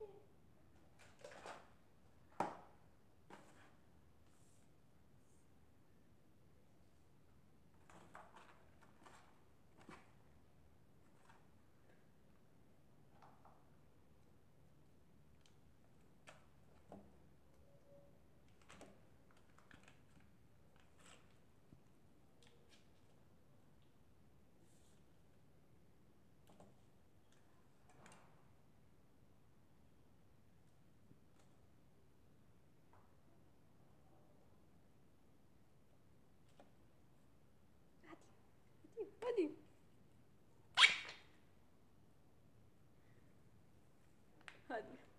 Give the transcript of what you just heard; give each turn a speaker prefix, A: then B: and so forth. A: Thank you. done.